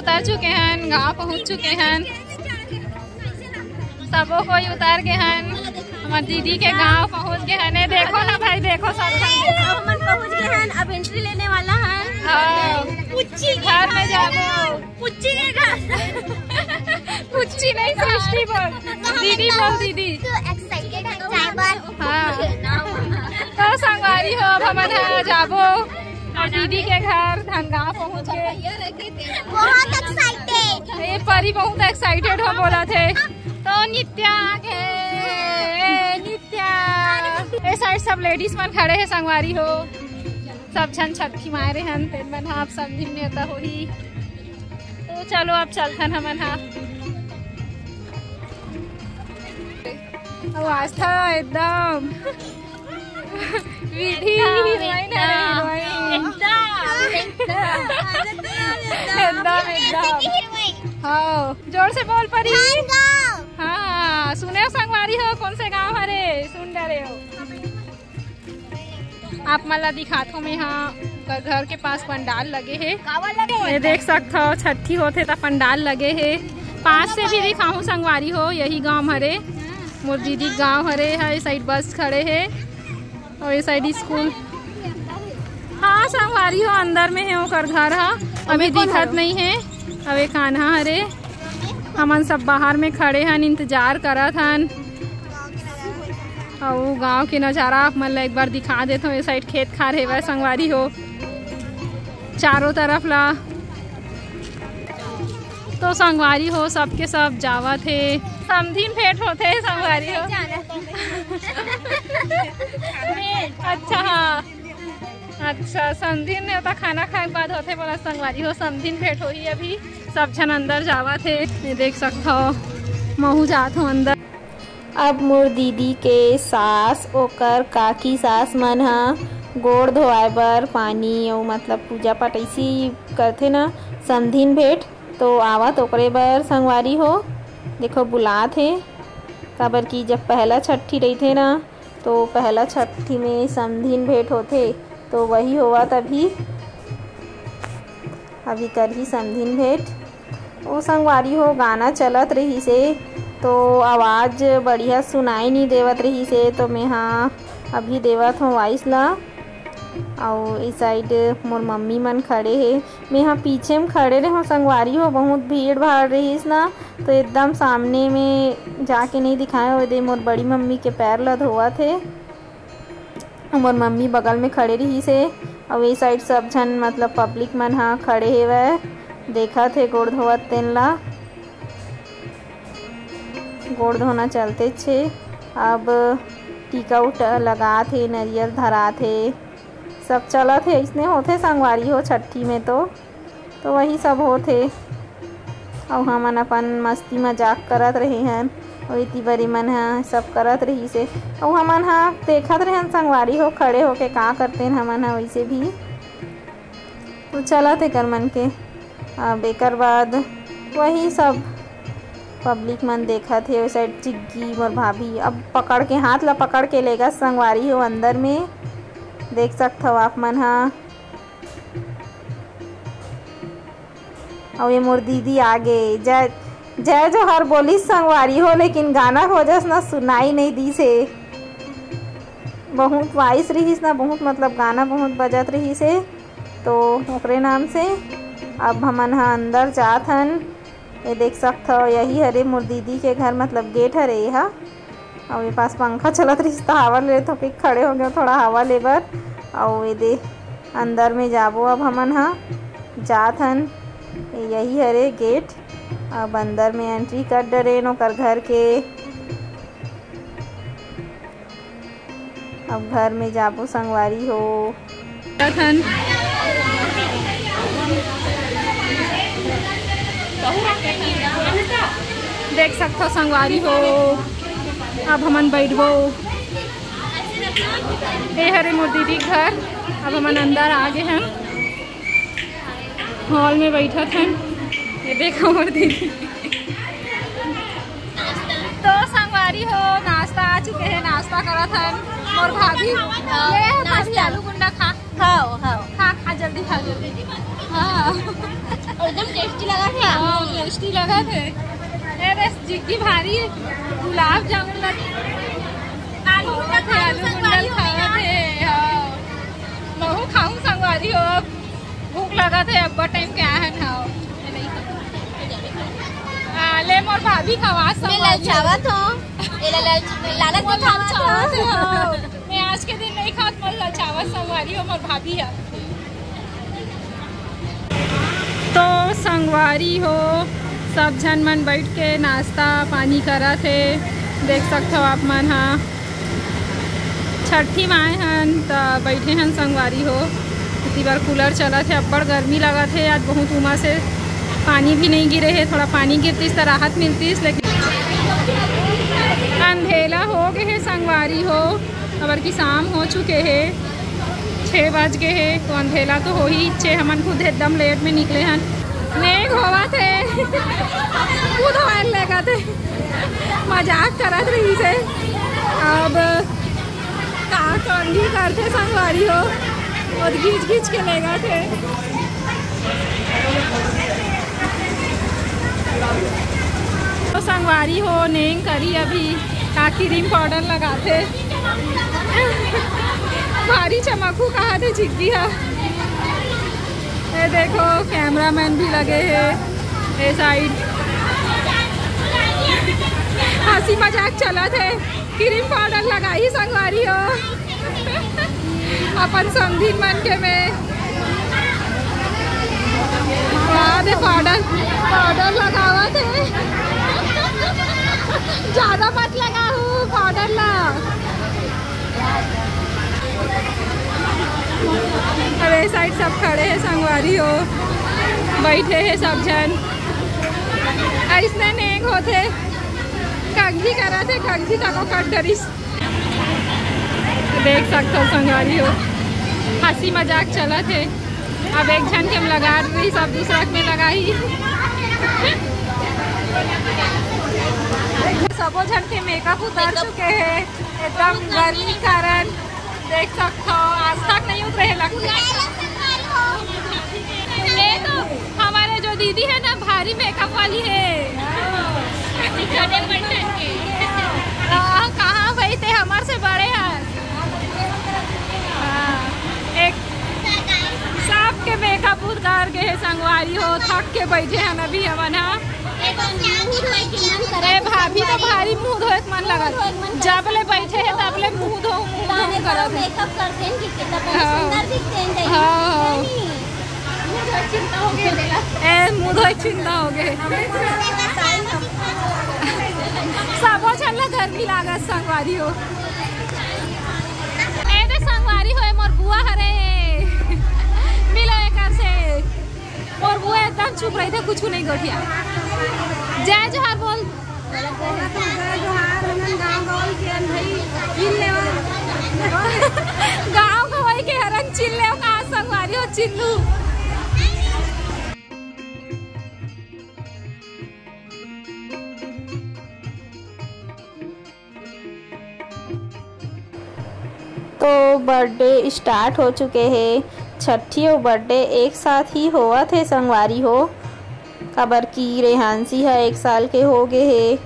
उतर चुके हैं गाँव पहुँच चुके हैं। सबो कोई उतर के हैं। हमार दीदी के गाँव पहुँच गए हैं। देखो ना भाई देखो सब हम पहुँच गए हैं। अब एंट्री लेने वाला है। हाँ, पुच्ची घर में जाबो पुच्ची के घर। कुछ नहीं सृष्टि बोल। दीदी बोल दीदी। तो एक्साइटेड है हाँ। तो संगवारी हो अब हमन हा जाबो। दीदी के घर धनगांव पहुँच गए। बहुत एक्साइटेड ये परी बहुत एक्साइटेड हो बोला थे। तो नित्या आगे नित्या। ये साइड सब लेडीज़ मन खड़े हैं संगवारी हो। सब छन छठी मारे हन तेन मन हाँ आप समझी में होता हो ही तो चलो अब चलथन हमन हा। आस्था एकदम। विधि हीरोइन है हीरोइन एकदम एकदम हाँ ज़ोर से बोल परी। हाँ सुने हो संगवारी हो? कौन से गाँव हरे? सुन डरे हो। आप मला दिखात हो में हाँ घर के पास पंडाल लगे है। ये देख सकते हो छठी होते तो पंडाल लगे है। पास से भी दिखाऊँ संगवारी हो यही गाँव हरे। मोर दीदी गाँव हरे है इस साइड बस खड़े है। और ये साइड स्कूल। हाँ संगवारी हो अंदर में है ओकर घर हा। अभी दिखत नहीं है। अबे कान्हा हरे? हमन सब बाहर में खड़े हन, इंतज़ार करत हन। और गाँव के नज़ारा आप मन एक बार दिखा देता हूँ ये साइड खेत खार हेवै संगवारी हो। चारों तरफ़ ला। तो संगवारी हो, सबके सब जावत है। समधिन भेंट होते है संगवारी हो। अच्छा हाँ। अच्छा समधिन ने तो खाना खाए के बाद होते बोला संगवारी हो समधिन भेंट हो ही अभी। सब जन अंदर है ये देख सकते हो, महू जात हो अंदर। अब मोर दीदी के सास, ओकर काकी सास मन ह गोड़ धोआए बर पानी अउ मतलब पूजा पाठ ऐसी करथे ना समधिन भेंट तो आवत ओकरे बर संगवारी हो। देखो बुलात हे, काबर की जब पहला छठी रहिथे ना तो पहला छठी में समधिन भेंट होथे तो वही होवा तभी अभी कर ही समधिन भेंट। वो संगवारी हो गाना चलत रही से तो आवाज़ बढ़िया सुनाई नहीं देवत रही से तो मैं हाँ अभी देवत हूँ वॉइस ला। और इस साइड मोर मम्मी मन खड़े है। मैं हाँ पीछे में खड़े रहे हूँ, संगवारी हो, बहुत भीड़ भाड़ रहीस ना तो एकदम सामने में जाके नहीं दिखाए हो दे मोर बड़ी मम्मी के पैर ला धोआ थे मोर मम्मी बगल में खड़े रही से और ये साइड सब झन मतलब पब्लिक मन हाँ खड़े हे वह देखा थे गोड़ धोवत तेन ला गोड़ धोना चलते छे। अब टीका उटा लगा थे, नरियल धरा थे। सब चला थे, इसने होते संगवारी हो छठी में तो। तो वही सब होते। और हमन अपन मस्ती मज़ाक करत रहे हैं। इतनी बड़ी मन है, सब करत रही से और हमन हाँ देखत रहे संगवारी हो, खड़े होके का करते हैं हमन हा वैसे भी। तो चला थे कर मन के। अब एक बाद वही सब पब्लिक मन देखा थे उस साइड चिग्गी और भाभी, अब पकड़ के, हाथ ला पकड़ के लेगा संगवारी हो अंदर में। देख सकते हो आप मन हाँ। और ये मोर दीदी आगे, जय जय जो हर बोली, संगवारी हो, लेकिन गाना हो जस ना सुनाई नहीं दी से बहुत वाइस रही ना बहुत मतलब गाना बहुत बजत रही से तो ओकरे नाम से अब हमन हा अंदर जात हन। ये देख सकते हो, यही हरे मोर दीदी के घर मतलब गेट हरे हा। और ये पास पंखा चलत रही तो हवा ले तो फिर खड़े हो गए, थोड़ा हवा ले बर और ये दे, अंदर में जाबो अब हमन हा। जात हन, यही हरे गेट। अब अंदर में एंट्री कर डरे ओकर घर के। अब घर में जाबो संगवारी हो। देख सकते हो संगवारी हो। अब हमन बैठबो ए हरे मोर दीदी घर। अब हमन अंदर आ गए हैं। हॉल में बैठत हैं। ये देखो दीदी तो संगवारी हो नाश्ता आ चुके हैं नाश्ता करत हैं और भाभी ले भाभी आलू गुंडा खा। खाओ खाओ। खा खा जल्दी खा जल्दी। हाँ। एकदम टेस्टी लगा था। हाँ टेस्टी लगा थे। अरे जिग्गी भारी गुलाब जामुन लग आलू थे गुंडल खावा थे हाँ महू खाऊं संगवारी हो भूख लगा थे अब टाइम क्या है ना ले मोर भाभी खवा मैं संगवारी ललचावत हूँ। ये लालच लालच दिखावत है, हूँ हाँ। मैं आज के दिन नहीं खात मोर ललचावत संगवारी हो मोर भाभी है। तो संगवारी हो सब झन मन बैठ के नाश्ता पानी करा थे। देख सकते हो आप मन हाँ। छठी माए हन तो बैठे हन संगवारी हो। इतनी बार कूलर चला थे अब्बड़ गर्मी लगा थे आज बहुत उमा से पानी भी नहीं गिरे है, थोड़ा पानी गिरती तो राहत मिलती लेकिन अंधेला हो गए है, संगवारी हो अबर की शाम हो चुके हैं छः बज गए है तो अंधेला तो हो ही छः हमन खुद एकदम लेट में निकले हन नेक होवा थे, खुद हमारे लेगा थे, मज़ाक करत रही से अब का कंगी करते संगवारी हो और घींच घींच के लेगा थे। तो संगवारी हो नेंग करी अभी का क्रीम पाउडर लगाते। भारी चमकू कहा थे चिक्की है। ये देखो कैमरामैन भी लगे हैं, ये साइड हँसी मज़ाक चला थे क्रीम पाउडर लगाई संगवारी हो। अपन समधी मन के में। पाउडर पाउडर लगावा थे ज़्यादा मत लगा हूँ पाउडर ला अब साइड सब खड़े हैं संगवारी हो। बैठे हैं सब जन। ऐसने नेंग होते कंघी करा थे, कंघी तको कट करीस देख सकते हो संगवारी हो। हँसी मज़ाक चला थे। अब एक झन के हम लगा रही सब दूसरा में लगाई सबो जन के मेकअप उतर चुके हैं एकदम गर्मी कारण देख सकते हो आज तक नहीं उतरे हैं लगते। ये तो हमारे जो दीदी है ना भारी मेकअप वाली है। हाँ, कहाँ भाई थे हमारे से बड़े हैं। हाँ, एक सबके मेकअप उतार के है संगवारी हो थक के बैठे हैं अभी हमन हाँ। अरे भाभी तो भारी मुँह धोए के मन लगा जब ले बैठे है तब ले मुँह धो मुँह करत मेकअप करते हैं। कि हाँ। हैं। हाँ, मुँह धोए चिंता हो गए। सबो चल गर्मी लागत संगवारी हो। ए संगवारी हो मोर बुआ हरे मोर वो एकदम चुप रही थे, कुछ नहीं गोठिया जय जोहार बोल। गाँव गवाई के हरन चिल्ले संगवारी हो चिल्लू। तो बर्थडे स्टार्ट हो चुके हैं। छठी और बर्थडे एक साथ ही हुआ थे, संगवारी हो। खबर की रेहानसी है, एक साल के हो गए है।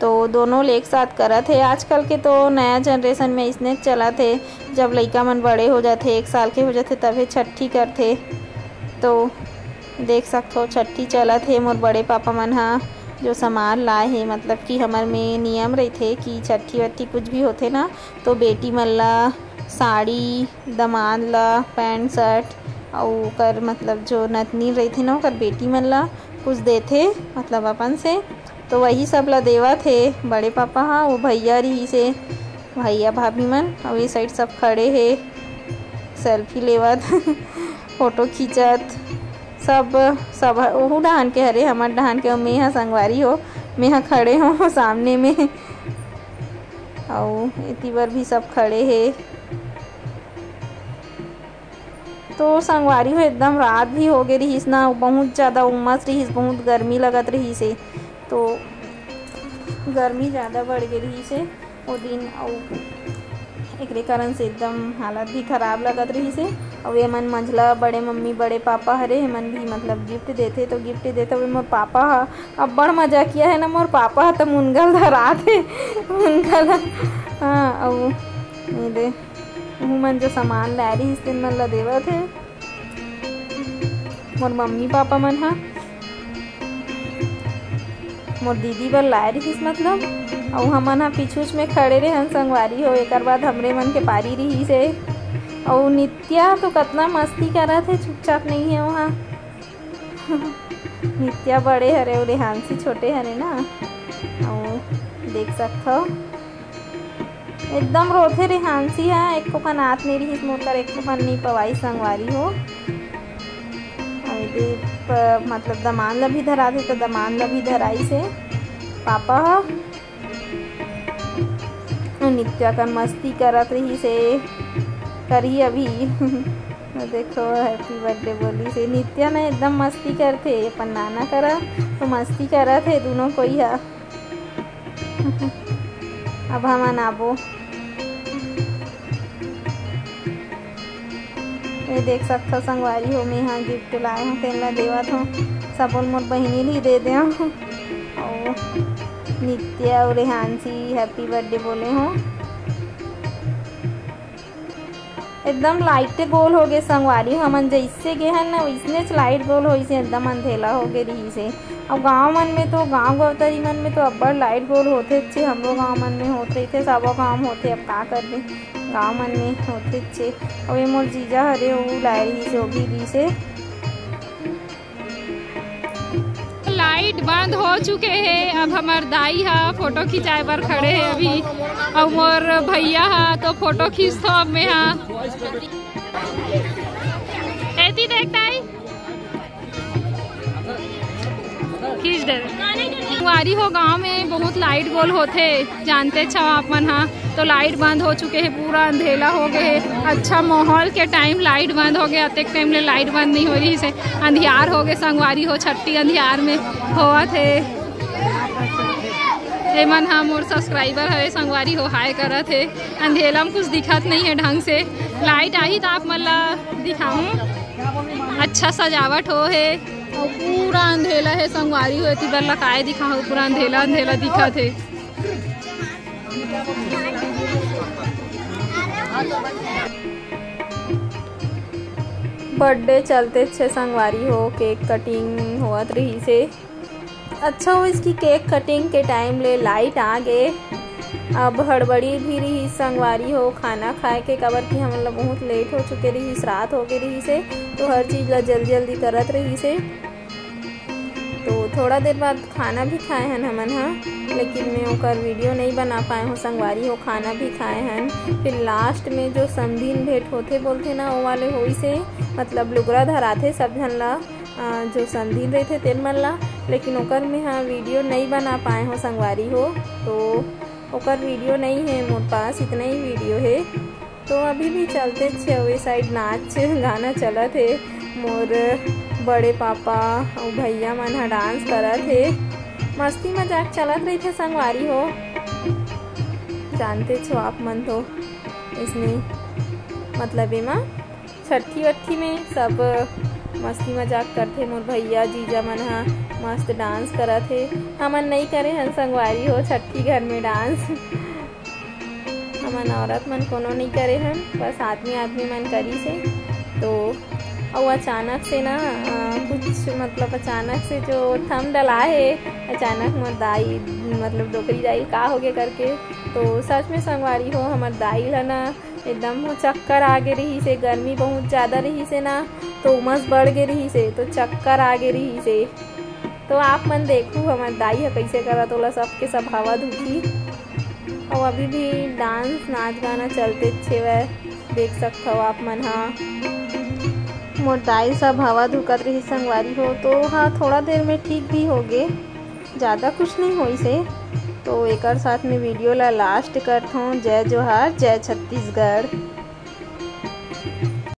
तो दोनों एक साथ करत है। आजकल के तो नया जनरेशन में इसने चला थे। जब लड़का मन बड़े हो जाते, एक साल के हो जाते, तभी छठी करते। तो देख सकते हो छठी चला थे मोर बड़े पापा मन हा, जो सामान लाए हे। मतलब कि हमर में नियम रहिथे कि छठी वट्ठी कुछ भी होथे ना तो बेटी मन ला साड़ी दमाद ला पैंट शर्ट ओकर मतलब जो नतनी रहिथे ना, ओकर बेटी मन ला कुछ देथे मतलब अपन से। तो वही सब ला देवा थे बड़े पापा हा वो भैया रही से, भैया भाभी मन और ये साइड सब खड़े हे, सेल्फी लेवत, फ़ोटो खींचत, सब सब ओहू डहान के हरे, हमर डहान के मैं हा संगवारी हो मैं हा खड़े हो, सामने में। और इति बर भी सब खड़े हे। तो संगवारी हो एकदम रात भी हो गए रहीस ना, बहुत ज़्यादा उमस रहीस, बहुत गर्मी लगत रही से तो गर्मी ज़्यादा बढ़ गई रही से वो दिन और एक कारण से एकदम हालत भी खराब लगत रही से और ये मन मंझला बड़े मम्मी, बड़े पापा हरे मन भी मतलब गिफ्ट देते तो गिफ्ट देते हुए मोर पापा हा, अब बड़ मज़ा किया है ना मोर पापा हा तो मुनगल धरा थे मुनगल हाँ। और दे। वो मन जो सामान ला रही दिन मन ला देवा थे। मोर मम्मी पापा मन हा। मोर दीदी बर लाए रहीस मतलब अउ हमन ह पीछूच में खड़े रहे, हन संगवारी हो। एक बाद हमरे मन के पारी रही से और नित्या तो कतना मस्ती करत है, चुपचाप नहीं है वहाँ। नित्या बड़े हरे और रेहानसी छोटे हरे ना। अउ देख सकथो एकदम रोथे रेहानसी है एक को कन आत नहीं रही मोर कर एक को कन नहीं, पवाई संगवारी हो। दे मतलब दमान ला भी धरा थे तो दमान ला भी धराई से। पापा। ह नित्या कन मस्ती करत रही से, करी अभी। देखो हैप्पी बर्थडे बोली से। नित्या ने एकदम मस्ती करते, अपन नाना करा तो मस्ती करा थे दोनों कोई, है। अब हम आबो ये देख सकते हो संगवारी हो, मैं यहाँ गिफ्ट लाए हूँ तेन ला देवत हूँ सबन मोर बहनी ली दे दे और नित्या और रेहानसी हैप्पी बर्थडे बोले हूँ। एकदम लाइट गोल हो गए संगवारी। हमन जैसे गे हैं ना, वैसने लाइट गोल हो से एकदम अंधेला हो गए रही से। अब गाँव मन में तो गाँव गवतरी मन में तो अब्बड़ लाइट गोल होते अच्छे हमरो गाँव मन में होते थे, सब गाँव होते, अब का कर दे। गाँव मन में होते छे और ये मोर जीजा हरे वो लाए ही से भी दी से लाइट बंद हो चुके हैं अब हमार दाई हा फ़ोटो खिंचाए बर खड़े है अभी और मोर भैया हा तो फ़ोटो खींचतो अब मैं हा ऐसी देखता है कुआरी हो गाँव में बहुत लाइट गोल होते, जानते छो आप मन हाँ तो लाइट बंद हो चुके हैं, पूरा अंधेला हो गए है अच्छा माहौल के टाइम लाइट बंद हो गया अतेक टाइम ले लाइट बंद नहीं हो रही से अंधियार हो गए, संगवारी हो छट्टी अंधियार में ए मन हाँ मोर सब्सक्राइबर है, संगवारी हो, हाय करा थे अंधेला में कुछ दिखत नहीं है ढंग से। लाइट आई तो आप मतलब दिखाऊँ। अच्छा सजावट हो है। पूरा अंधेला है, संगवारी हो, इतनी बार लकाए दिखाओ पूरा अंधेला अंधेला दिखा थे। बर्थडे चलते छे संगवारी हो केक कटिंग होत रही से। अच्छा हो इसकी केक कटिंग के टाइम ले लाइट आ गए। अब हड़बड़ी भी रही, संगवारी हो, खाना खाए के कबर की हम लोग बहुत लेट हो चुके रही, रात हो गई रही से तो हर चीज़ ला जल्दी जल्दी करत रही से। तो थोड़ा देर बाद खाना भी खाए हैं हमन हाँ। लेकिन मैं ओकर वीडियो नहीं बना पाए हूँ, संगवारी हो, खाना भी खाए हैं फिर लास्ट में जो समधीन भेंट होते बोलते ना, वो वाले हो से मतलब लुगरा धराते सब झन ला जो समधीन रहते तेन मन ला। लेकिन ओकर में हाँ वीडियो नहीं बना पाए हो, संगवारी हो। तो ओकर वीडियो नहीं है मोर पास इतना ही वीडियो है। तो अभी भी चलते छे साइड नाच, गाना चलत है मोर बड़े पापा और भैया मन हा डांस करत हे मस्ती मज़ाक चलत रही थे संगवारी हो। जानते छो आप मन तो इसमें मतलब एमा छठी वट्ठी में सब मस्ती मज़ाक करते मोर भैया जीजा मन हा मस्त डांस करत हे। हमन नहीं करे हन संगवारी हो छठी घर में डांस। हमन औरत मन कोनो नहीं करे हन बस आदमी आदमी मन करी से तो और अचानक से ना आ, कुछ मतलब अचानक से जो थम डला है अचानक मोर दाई मतलब डोकरी दाई का हो गया करके। तो सच में संगवारी हो हमार दाई ला ना एकदम चक्कर आगे रही से, गर्मी बहुत ज़्यादा रही से ना तो उमस बढ़ गए रही से तो चक्कर आगे रही से। तो आप मन देखू, हमार दाई है कैसे करा तो सबके सब हवा धुकी और अभी भी डांस नाच गाना चलते छे देख सकते हो आप मन हाँ। मोर दाई सब हवा धुकत रही, संगवारी हो तो हाँ थोड़ा देर में ठीक भी हो गए। ज़्यादा कुछ नहीं हो से तो एक साथ में वीडियो ला लास्ट करता हूँ। जय जोहार जय छत्तीसगढ़।